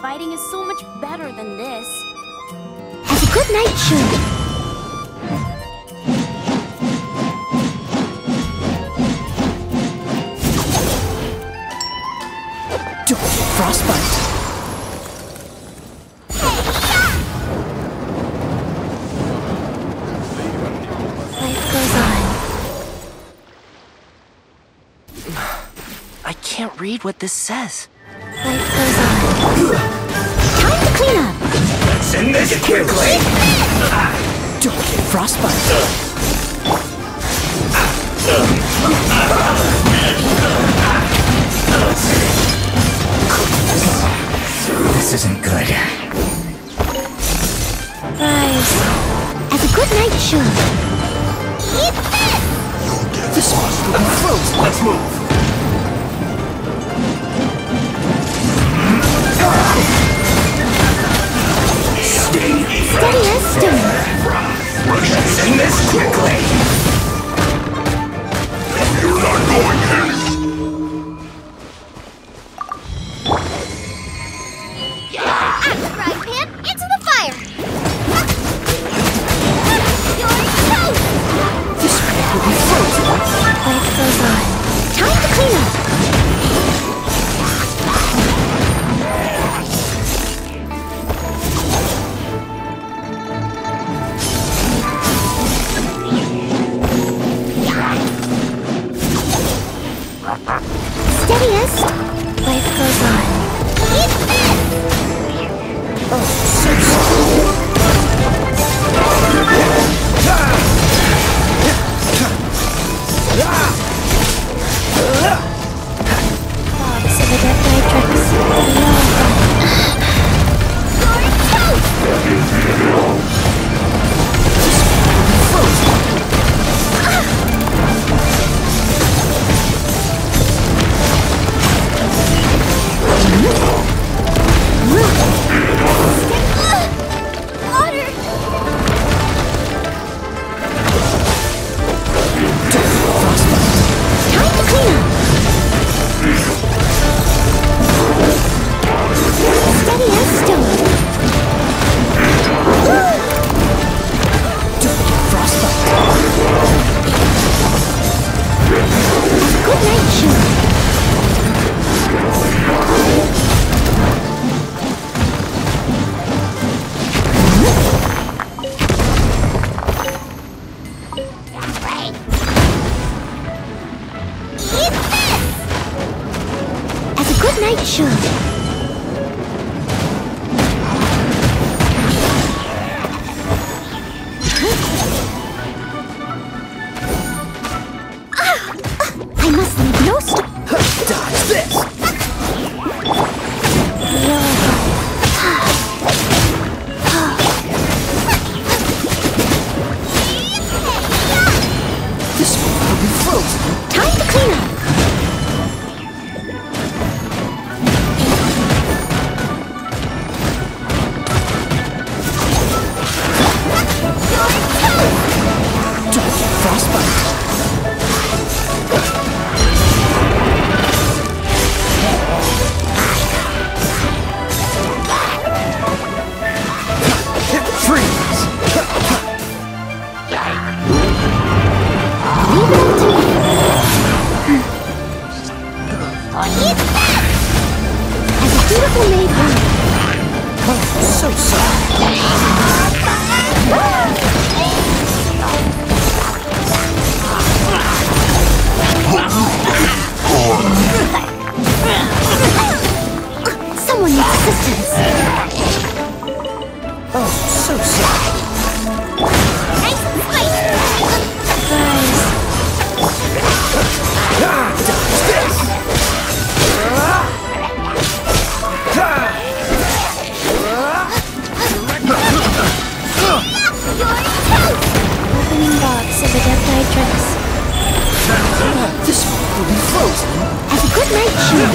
fighting is so much better than this. As a good knight should. Frostbite. Life goes on. I can't read what this says. Life goes. Time to clean up. Send this quickly! Don't get frostbite. This isn't good. Rise. As a good knight should. Eat this! This monster will be frozen. Let's move! Steady as stone. Send this quickly! Life goes on. Eat this! Oh, frozen. Ah, Time to clean up. Beautiful Oh, so sorry. Adept nitrix. This one will be frozen. As a good knight should.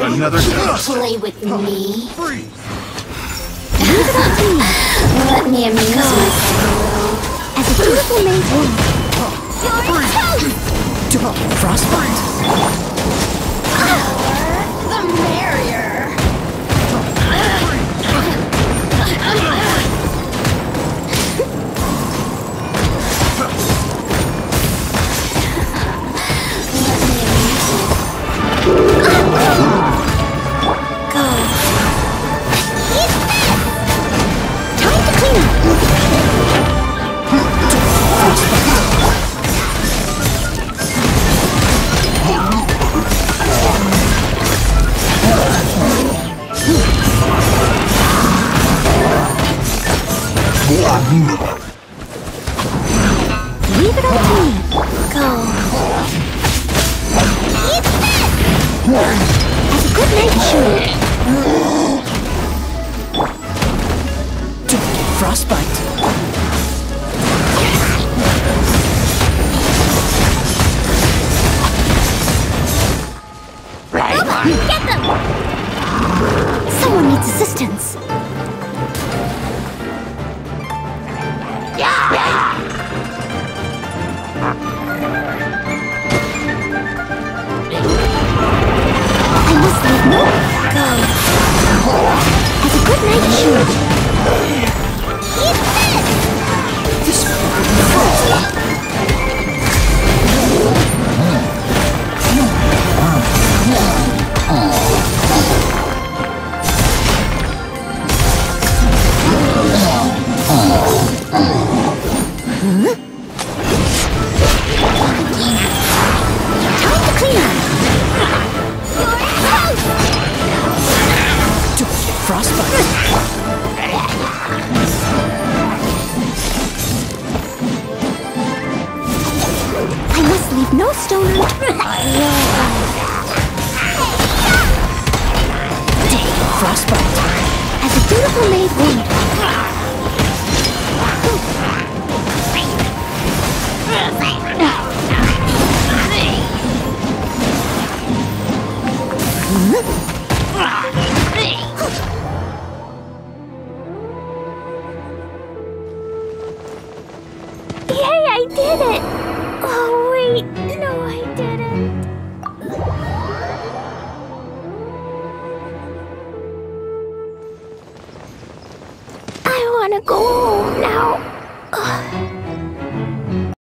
Another Play with me. Freeze! Let me amuse myself. As a beautiful maid woman, Duh, Frostbite. Leave it to me. Go. A good Frostbite. Get them! Someone needs assistance. Leave no stone unturned. Frostbite. As a beautiful maid would.